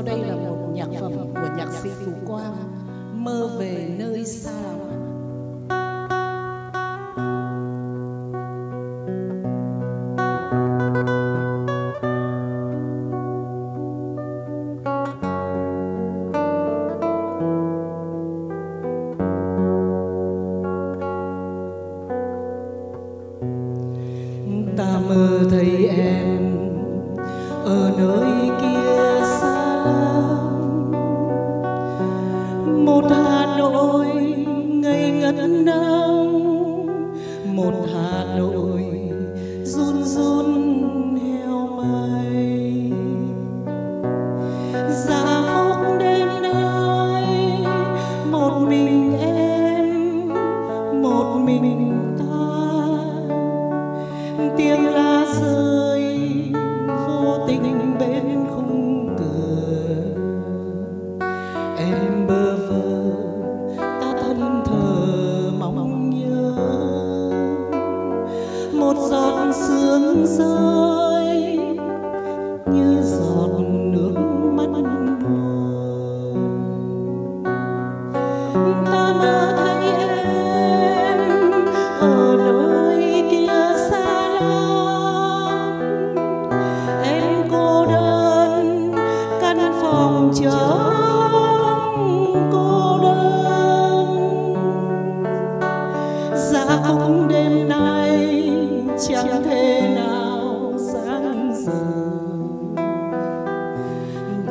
Sau đây là một nhạc phẩm của nhạc sĩ Phú Quang, Mơ về nơi xa. Lắm ta mơ thấy em ở nơi một một giọt sương rơi.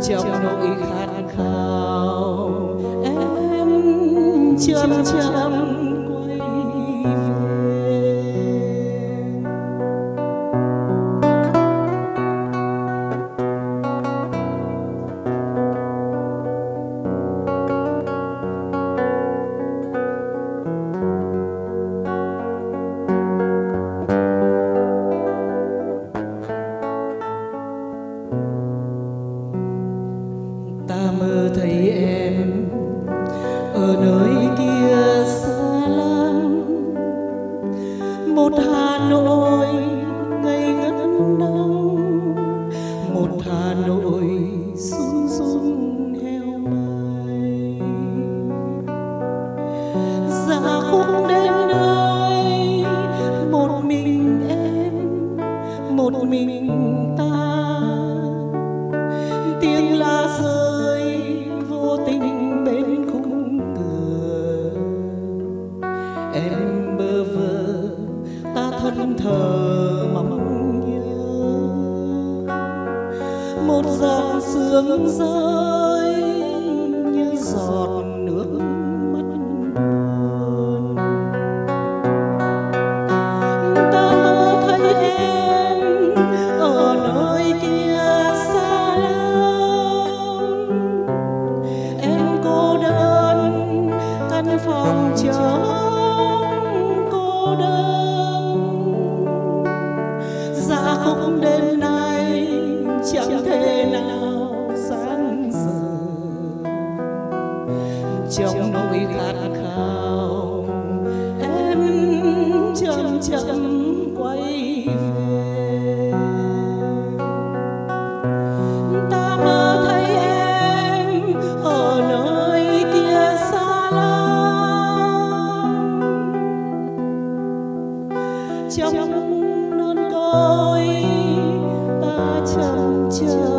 Trong nỗi khát khao. em chậm chậm một hà nội run run heo mây ra dạ khúc đêm nay, một mình em, một mình ta. Tiếng lá rơi vô tình bên khung cửa. Em bơ vơ, ta thân thờ. Một giọt sương rơi như giọt nước mắt buồn. Ta mơ thấy em ở nơi kia xa lắm. Em cô đơn căn phòng trống cô đơn. Dạ không đến nào trong nỗi khát khao. Em chậm chậm quay về. Ta mơ thấy em ở nơi kia xa lắm. Trong non côi ta chậm chậm